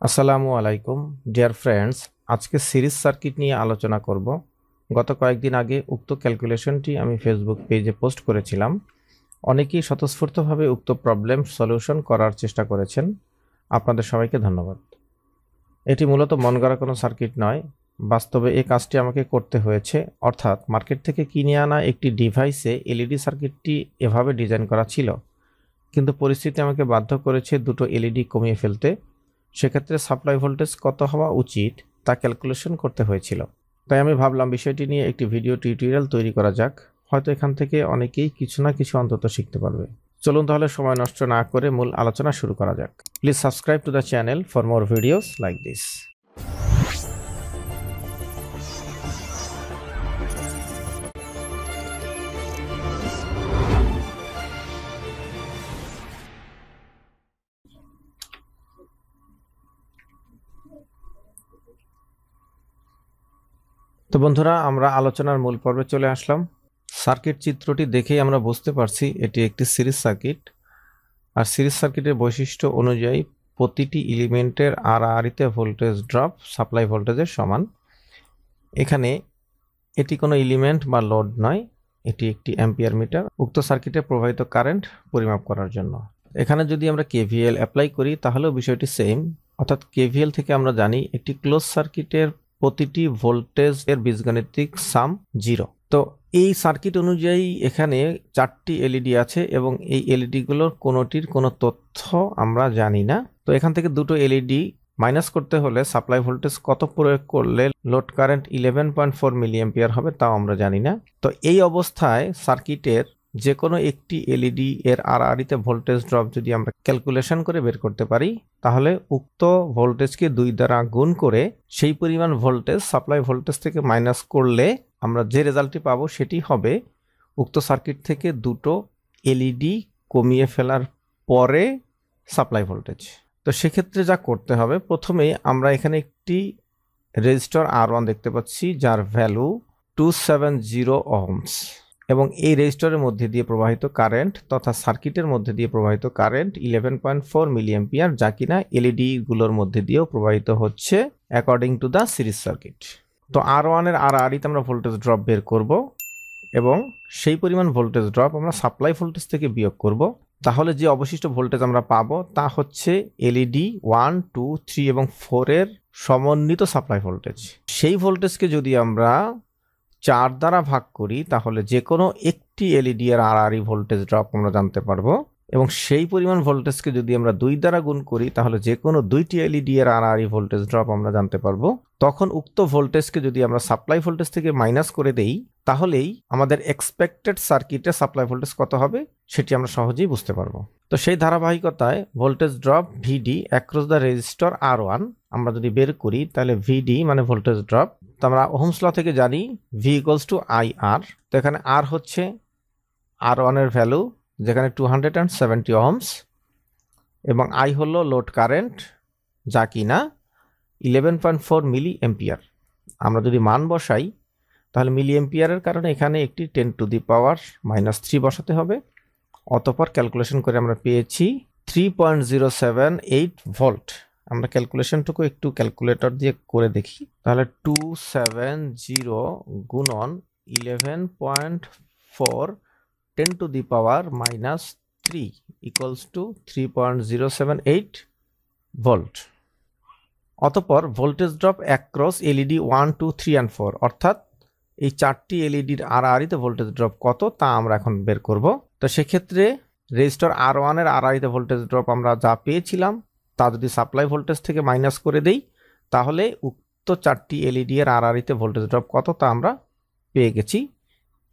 আসসালামু আলাইকুম, dear friends. আজকে সিরিজ সার্কিট নিয়ে আলোচনা করব। গত কয়েকদিন আগে উক্ত ক্যালকুলেশনটি আমি ফেসবুক পেজে পোস্ট করেছিলাম। অনেকেই স্বতঃস্ফূর্তভাবে উক্ত প্রবলেম সলিউশন করার চেষ্টা করেছেন। আপনাদের সবাইকে ধন্যবাদ। এটি মূলত মন গড়া কোনো সার্কিট নয়। বাস্তবে এই কাজটি আমাকে করতে হয়েছে। অর্থাৎ মার্কেট থেকে কিনে আনা একটি ডিভাইসে এলইডি সার্কিটটি এভাবে ডিজাইন করা ছিল। কিন্তু পরিস্থিতি আমাকে বাধ্য করেছে দুটো এলইডি কমিয়ে ফেলতে। সেক্ষেত্রে সাপ্লাই ভোল্টেজ কত হওয়া উচিত তা ক্যালকুলেশন করতে হয়েছিল। তাই আমি ভাবলাম বিষয়টি নিয়ে একটি ভিডিও টিউটোরিয়াল তৈরি করা যাক। হয়তো এখান থেকে অনেকেই কিছু না কিছু অন্তত শিখতে পারবে। চলুন তাহলে সময় নষ্ট না করে মূল আলোচনা শুরু করা যাক। Please subscribe to the channel for more videos like this তো বন্ধুরা, আমরা আলোচনার মূল পর্বে চলে আসলাম। সার্কিট চিত্রটি দেখেই আমরা বুঝতে পারছি এটি একটি সিরিজ সার্কিট। আর সিরিজ সার্কিটের বৈশিষ্ট্য অনুযায়ী প্রতিটি এলিমেন্টের আর আরিতে ভোল্টেজ ড্রপ, সাপ্লাই ভোল্টেজের সমান। এখানে এটি কোনো এলিমেন্ট বা লোড নয়, এটি একটি অ্যাম্পিয়ার মিটার, উক্ত সার্কিটে প্রবাহিত কারেন্ট পরিমাপ করার জন্য। এখানে যদি আমরা কেভিএল অ্যাপ্লাই করি, তাহলেও বিষয়টি সেম। অর্থাৎ কেভিএল থেকে আমরা জানি একটি ক্লোজ সার্কিটের প্রতিটি ভোল্টেজ এর বীজগাণিতিক সাম জিরো তো এই সার্কিট অনুযায়ী এখানে চারটি এলইডি আছে এবং এই এলইডিগুলোর কোনোটির কোনো তথ্য আমরা জানি না। তো এখান থেকে দুটো এলইডি মাইনাস করতে হলে সাপ্লাই ভোল্টেজ কত প্রয়োগ করলে load current eleven point four milliampere হবে তাও আমরা জানি না। তো এই অবস্থায় সার্কিটের যে কোনো একটি এলইডি এর আর আরিতে ভোল্টেজ ড্রপ যদি আমরা ক্যালকুলেশন করে বের করতে পারি, তাহলে উক্ত ভোল্টেজকে দুই দ্বারা গুণ করে সেই পরিমাণ ভোল্টেজ সাপ্লাই ভোল্টেজ থেকে মাইনাস করলে আমরা যে রেজাল্টটি পাবো সেটি হবে উক্ত সার্কিট থেকে দুটো এলইডি কমিয়ে ফেলার পরে সাপ্লাই ভোল্টেজ তো সেক্ষেত্রে যা করতে হবে প্রথমেই আমরা এখানে একটি রেজিস্টার আর ওয়ান দেখতে পাচ্ছি, যার value two seven zero ohms এবং এই রেজিস্টরের মধ্যে দিয়ে প্রবাহিত কারেন্ট তথা সার্কিটের মধ্যে দিয়ে প্রবাহিত current eleven point four milliampere যা কিনা এলইডিগুলোর মধ্যে দিয়েও প্রবাহিত হচ্ছে according to the series circuit তো আর ওয়ানের আর আরিতে আমরা ভোল্টেজ ড্রপ বের করব এবং সেই পরিমাণ ভোল্টেজ ড্রপ আমরা সাপ্লাই ভোল্টেজ থেকে বিয়োগ করব। তাহলে যে অবশিষ্ট ভোল্টেজ আমরা পাবো তা হচ্ছে এলইডি ওয়ান টু থ্রি এবং ফোরের সমন্বিত সাপ্লাই ভোল্টেজ সেই ভোল্টেজকে যদি আমরা চার দ্বারা ভাগ করি, তাহলে যে কোনো একটি এলইডি এর আর আরই ভোল্টেজ ড্রপ আমরা জানতে পারব। এবং সেই পরিমাণ ভোল্টেজকে যদি আমরা দুই দ্বারা গুণ করি, তাহলে যে কোনো দুইটি এলইডি এর আর আরই ভোল্টেজ ড্রপ আমরা জানতে পারব। তখন উক্ত ভোল্টেজকে যদি আমরা সাপ্লাই ভোল্টেজ থেকে মাইনাস করে দেই, তাহলেই আমাদের এক্সপেক্টেড সার্কিটে সাপ্লাই ভোল্টেজ কত হবে, সেটি আমরা সহজেই বুঝতে পারব। তো সেই ধারাবাহিকতায় voltage drop VD across the resistor R one আমরা যদি বের করি, তাহলে ভিডি মানে ভোল্টেজ ড্রপ তো আমরা ওহমস ল থেকে জানি V equals to I R তো এখানে আর হচ্ছে আর ওয়ানের ভ্যালু যেখানে two hundred and seventy ohms এবং আই হলো লোড কারেন্ট যা কি না eleven point four milli ampere আমরা যদি মান বসাই, তাহলে মিলি এম্পিয়ারের কারণে এখানে একটি ten to the power minus three বসাতে হবে। অতপর ক্যালকুলেশন করে আমরা পেয়েছি three point zero seven eight volt আমরা ক্যালকুলেশনটুকু একটু ক্যালকুলেটর দিয়ে করে দেখি। তাহলে টু সেভেন জিরো গুণন eleven point four ten to the power minus three equals to three point zero seven eight volt অতপর voltage drop across LED one two three and four অর্থাৎ এই চারটি এলইডির আর আরিতে ভোল্টেজ ড্রপ কত তা আমরা এখন বের করব। তো সেক্ষেত্রে রেজিস্টার আর ওয়ানের আর আরিতে ভোল্টেজ ড্রপ আমরা যা পেয়েছিলাম তা যদি সাপ্লাই ভোল্টেজ থেকে মাইনাস করে দেই, তাহলে উক্ত চারটি এলইডি এর আর আরিতে ভোল্টেজ ড্রপ কত তা আমরা পেয়ে গেছি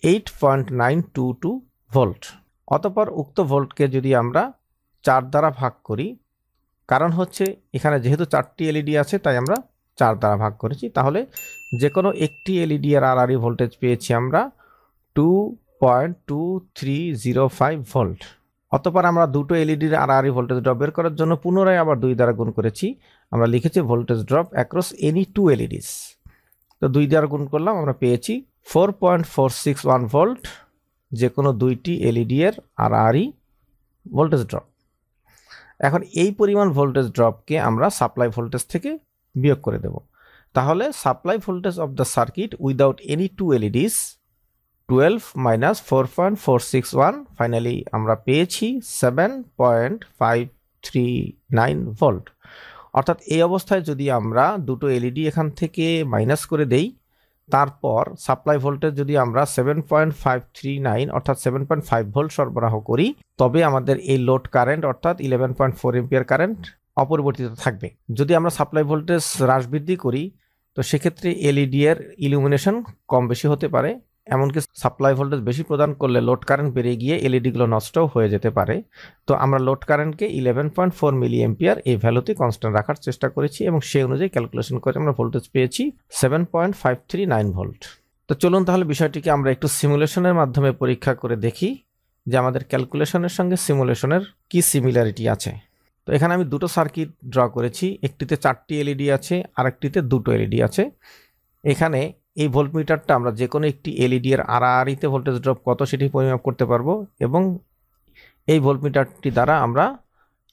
eight point nine two two volt অতপর উক্ত ভোল্টকে যদি আমরা চার দ্বারা ভাগ করি, কারণ হচ্ছে এখানে যেহেতু চারটি এলইডি আছে, তাই আমরা চার দ্বারা ভাগ করেছি। তাহলে যে কোনো একটি এলইডি এর আর আরই ভোল্টেজ পেয়েছি আমরা two point two three zero five volt অতপর আমরা দুটো এলইডির আরই ভোল্টেজ ড্রপ বের করার জন্য পুনরায় আবার দুই দ্বারা গুণ করেছি। আমরা লিখেছি voltage drop across any two LEDs তো দুই দ্বারা গুণ করলাম, আমরা পেয়েছি four point four six one volt যে কোনো দুইটি এলইডি এর আর আরই ভোল্টেজ ড্রপ এখন এই পরিমাণ ভোল্টেজ ড্রপকে আমরা সাপ্লাই ভোল্টেজ থেকে বিয়োগ করে দেব। তাহলে supply voltage of the circuit without any two LEDs twelve minus four point four six one finally আমরা পেয়েছি seven point five three nine volt অর্থাৎ এই অবস্থায় যদি আমরা দুটো এলইডি এখান থেকে মাইনাস করে দেই, তারপর সাপ্লাই ভোল্টেজ যদি আমরা seven point five three nine অর্থাৎ সেভেন পয়েন্ট ফাইভ ভোল্ট সরবরাহ করি, তবে আমাদের এই লোড কারেন্ট অর্থাৎ eleven point four ampere current অপরিবর্তিত থাকবে। যদি আমরা সাপ্লাই ভোল্টেজ হ্রাস বৃদ্ধি করি, তো সেক্ষেত্রে এলইডি এর ইলুমিনেশন কম বেশি হতে পারে। এমনকি সাপ্লাই ভোল্টেজ বেশি প্রদান করলে লোড কারেন্ট বেড়ে গিয়ে এলইডিগুলো নষ্টও হয়ে যেতে পারে। তো আমরা লোড কারেন্টকে eleven point four milli ampere এই ভ্যালুতে কনস্ট্যান্ট রাখার চেষ্টা করেছি এবং সেই অনুযায়ী ক্যালকুলেশন করে আমরা ভোল্টেজ পেয়েছি seven point five three nine volt তো চলুন তাহলে বিষয়টিকে আমরা একটু সিমুলেশনের মাধ্যমে পরীক্ষা করে দেখি যে আমাদের ক্যালকুলেশনের সঙ্গে সিমুলেশনের কি সিমিলারিটি আছে। তো এখানে আমি দুটো সার্কিট ড্র করেছি, একটিতে চারটি এলইডি আছে, আরেকটিতে দুটো এলইডি আছে। এখানে এই ভোল্টমিটারটা আমরা যে কোনো একটি এলইডি এর আড়াআড়িতে ভোল্টেজ ড্রপ কত সেটি পরিমাপ করতে পারব এবং এই ভোল্টমিটারটি দ্বারা আমরা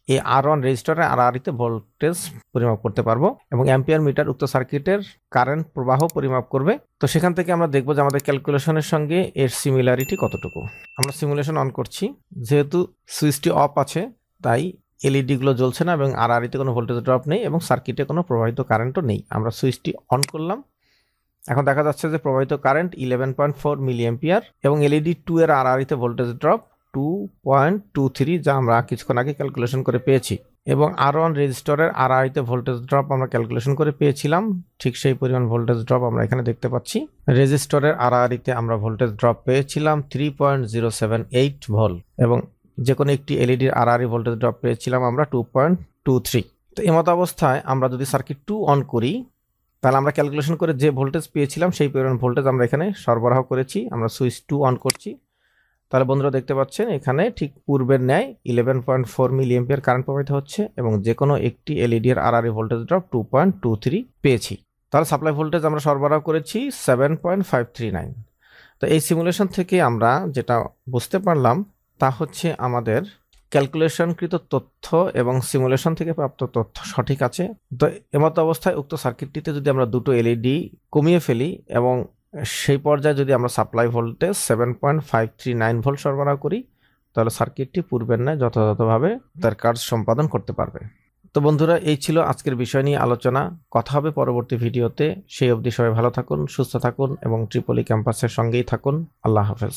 এই আর ওয়ান রেজিস্টারের আড়াআড়িতে ভোল্টেজ পরিমাপ করতে পারব এবং অ্যাম্পিয়ার মিটার উক্ত সার্কিটের কারেন্ট প্রবাহ পরিমাপ করবে। তো সেখান থেকে আমরা দেখব যে আমাদের ক্যালকুলেশনের সঙ্গে এর সিমিলারিটি কতটুকু। আমরা সিমুলেশন অন করছি। যেহেতু সুইচটি অফ আছে, তাই এলইডিগুলো জ্বলছে না এবং আড়াআড়িতে কোনো ভোল্টেজ ড্রপ নেই এবং সার্কিটে কোনো প্রবাহিত কারেন্টও নেই। আমরা সুইচটি অন করলাম। এখন দেখা যাচ্ছে যে প্রবাহিত current eleven point four milli ampere এবং এলইডি টু এর আড়াআড়িতে voltage drop two point two three যা আমরা কিছুক্ষণ আগে ক্যালকুলেশন করে পেয়েছি। এবং আর ওয়ান রেজিস্টরের আড়াআড়িতে ভোল্টেজ ড্রপ আমরা ক্যালকুলেশন করে পেয়েছিলাম। ঠিক সেই পরিমাণ ভোল্টেজ ড্রপ আমরা এখানে দেখতে পাচ্ছি। রেজিস্টরের আড়াআড়িতে আমরা ভোল্টেজ ড্রপ পেয়েছিলাম three point zero seven eight volt এবং যে কোনো একটি এলইডির আড়াআড়ি ভোল্টেজ ড্রপ পেয়েছিলাম আমরা টু পয়েন্ট টু থ্রি তো এমতো অবস্থায় আমরা যদি সার্কিট টু অন করি তাহলে আমরা ক্যালকুলেশন করে যে ভোল্টেজ পেয়েছিলাম, সেই পরিমাণ ভোল্টেজ আমরা এখানে সরবরাহ করেছি, আমরা সুইচ টু অন করছি। তাহলে বন্ধুরা দেখতে পাচ্ছেন, এখানে ঠিক পূর্বের ন্যায় eleven point four milli current প্রবাহিত হচ্ছে এবং যে কোনো একটি এলইডি এর আরআরই voltage drop two point two three পেয়েছি। তাহলে সাপ্লাই ভোল্টেজ আমরা সরবরাহ করেছি seven point five three nine তো এই সিমুলেশন থেকে আমরা যেটা বুঝতে পারলাম, তা হচ্ছে আমাদের ক্যালকুলেশনকৃত তথ্য এবং সিমুলেশন থেকে প্রাপ্ত তথ্য সঠিক আছে। তো এমত অবস্থায় উক্ত সার্কিটটিতে যদি আমরা দুটো এলইডি কমিয়ে ফেলি এবং সেই পর্যায়ে যদি আমরা supply voltage seven point five three nine volt সরবরাহ করি, তাহলে সার্কিটটি পূর্বের ন্যায় যথাযথভাবে তার কাজ সম্পাদন করতে পারবে। তো বন্ধুরা, এই ছিল আজকের বিষয় নিয়ে আলোচনা। কথা হবে পরবর্তী ভিডিওতে। সেই অবধি সবাই ভালো থাকুন, সুস্থ থাকুন এবং ট্রিপলি ক্যাম্পাসের সঙ্গেই থাকুন। আল্লাহ হাফেজ।